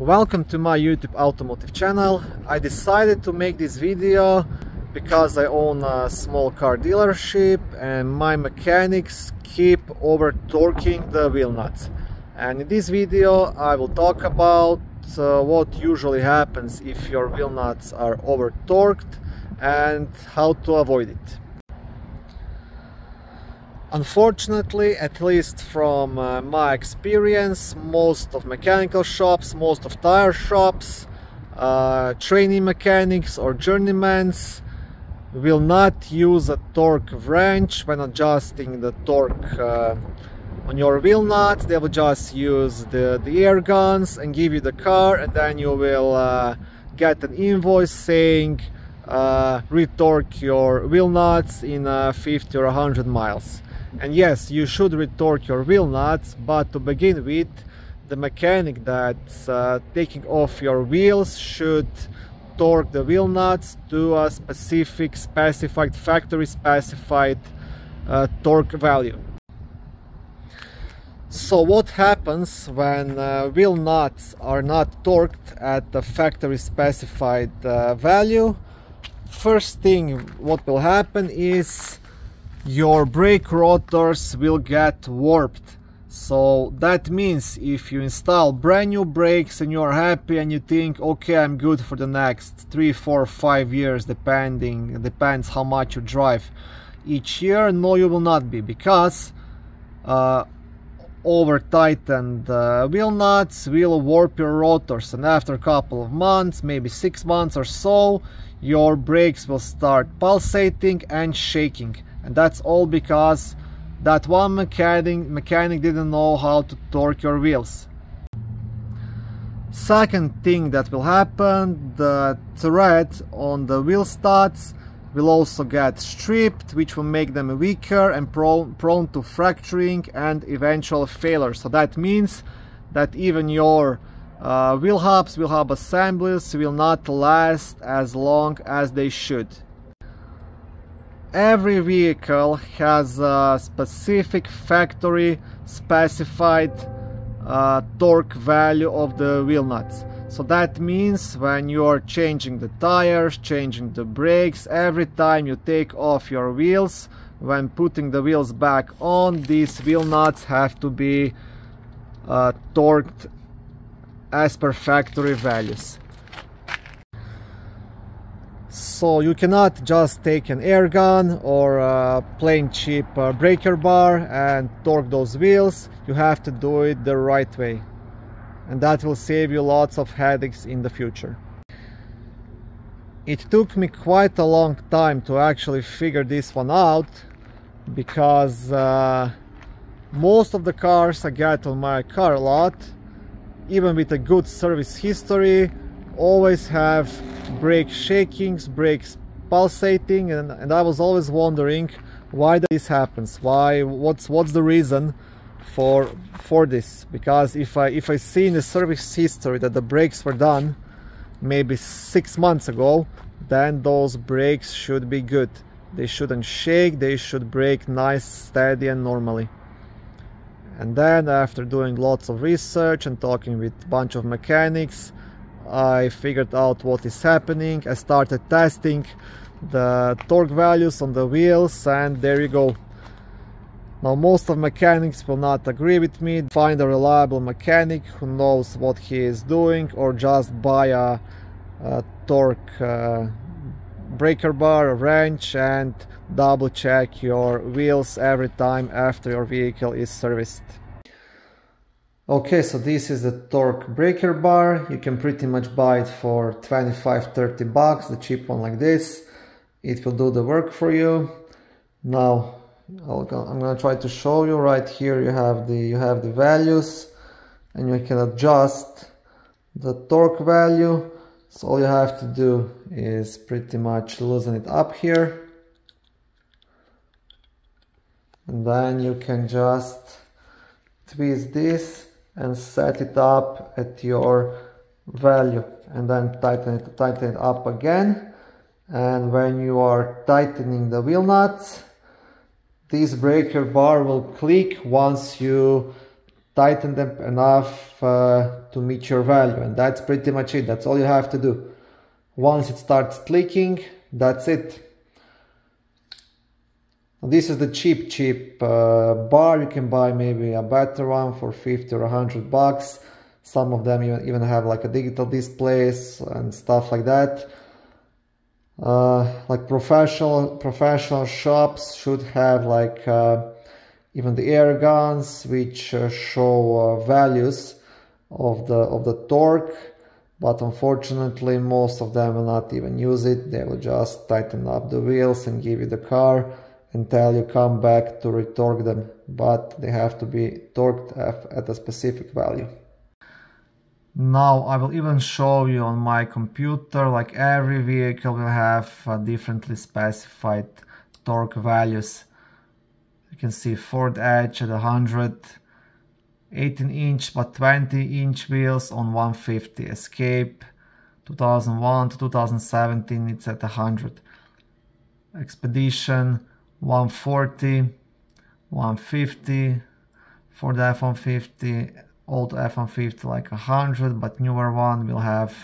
Welcome to my YouTube automotive channel. I decided to make this video because I own a small car dealership and my mechanics keep over torquing the wheel nuts. And in this video I will talk about uh, what usually happens if your wheel nuts are over torqued and how to avoid it. Unfortunately, at least from uh, my experience, most of mechanical shops, most of tire shops, uh, training mechanics or journeymans will not use a torque wrench when adjusting the torque uh, on your wheel nuts. They will just use the, the air guns and give you the car and then you will uh, get an invoice saying uh, retorque your wheel nuts in uh, 50 or 100 miles. And yes, you should retorque your wheel nuts, but to begin with, the mechanic that's uh, taking off your wheels should torque the wheel nuts to a specific specified factory specified uh, torque value. So what happens when uh, wheel nuts are not torqued at the factory specified uh, value? First thing what will happen is your brake rotors will get warped. So that means if you install brand new brakes and you're happy and you think okay I'm good for the next three four five years depending depends how much you drive each year no you will not be because uh, over tightened uh, wheel nuts will warp your rotors. And after a couple of months maybe six months or so your brakes will start pulsating and shaking and that's all because that one mechanic, mechanic didn't know how to torque your wheels. Second thing that will happen, the thread on the wheel studs will also get stripped, which will make them weaker and prone, prone to fracturing and eventual failure. So that means that even your uh, wheel hubs, wheel hub assemblies will not last as long as they should every vehicle has a specific factory specified uh, torque value of the wheel nuts. So that means when you are changing the tires, changing the brakes, every time you take off your wheels, when putting the wheels back on, these wheel nuts have to be uh, torqued as per factory values. So you cannot just take an air gun or a plain cheap uh, breaker bar and torque those wheels. You have to do it the right way. And that will save you lots of headaches in the future. It took me quite a long time to actually figure this one out because uh, most of the cars I get on my car a lot, even with a good service history, always have brake shakings, brakes pulsating, and, and I was always wondering why this happens. Why? What's what's the reason for for this? Because if I if I see in the service history that the brakes were done maybe six months ago, then those brakes should be good. They shouldn't shake. They should brake nice, steady, and normally. And then after doing lots of research and talking with bunch of mechanics, I figured out what is happening. I started testing the torque values on the wheels and there you go. Now most of mechanics will not agree with me. Find a reliable mechanic who knows what he is doing or just buy a, a torque uh, breaker bar, a wrench and double check your wheels every time after your vehicle is serviced. Okay, so this is the torque breaker bar. You can pretty much buy it for 25-30 bucks, the cheap one like this. It will do the work for you. Now, i am gonna try to show you right here. You have the you have the values, and you can adjust the torque value. So all you have to do is pretty much loosen it up here, and then you can just twist this and set it up at your value and then tighten it, tighten it up again. And when you are tightening the wheel nuts this breaker bar will click once you tighten them enough uh, to meet your value. And that's pretty much it. That's all you have to do. Once it starts clicking that's it this is the cheap cheap uh, bar. You can buy maybe a better one for 50 or 100 bucks. Some of them even, even have like a digital displays and stuff like that. Uh, like professional professional shops should have like uh, even the air guns which uh, show uh, values of the of the torque. But unfortunately most of them will not even use it. They will just tighten up the wheels and give you the car until you come back to retorque them but they have to be torqued at a specific value. Now I will even show you on my computer like every vehicle will have uh, differently specified torque values. You can see Ford Edge at 100 18 inch but 20 inch wheels on 150 Escape 2001 to 2017 it's at 100 Expedition 140 150 for the F-150 old F-150 like 100 but newer one will have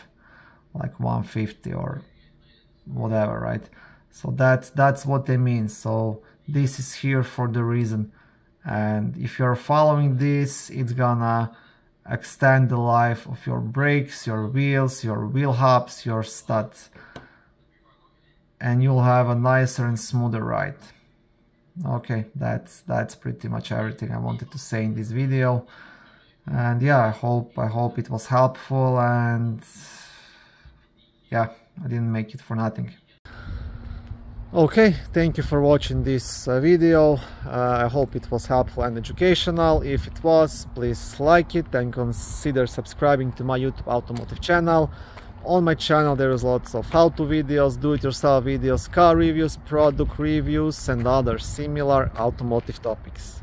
like 150 or whatever right? So that's that's what they mean. So this is here for the reason. And if you're following this it's gonna extend the life of your brakes your wheels your wheel hubs your studs. And you'll have a nicer and smoother ride okay that's that's pretty much everything I wanted to say in this video. And yeah I hope I hope it was helpful and yeah I didn't make it for nothing. Okay thank you for watching this uh, video. Uh, I hope it was helpful and educational. If it was please like it and consider subscribing to my YouTube automotive channel on my channel there is lots of how-to videos, do-it-yourself videos, car reviews, product reviews and other similar automotive topics.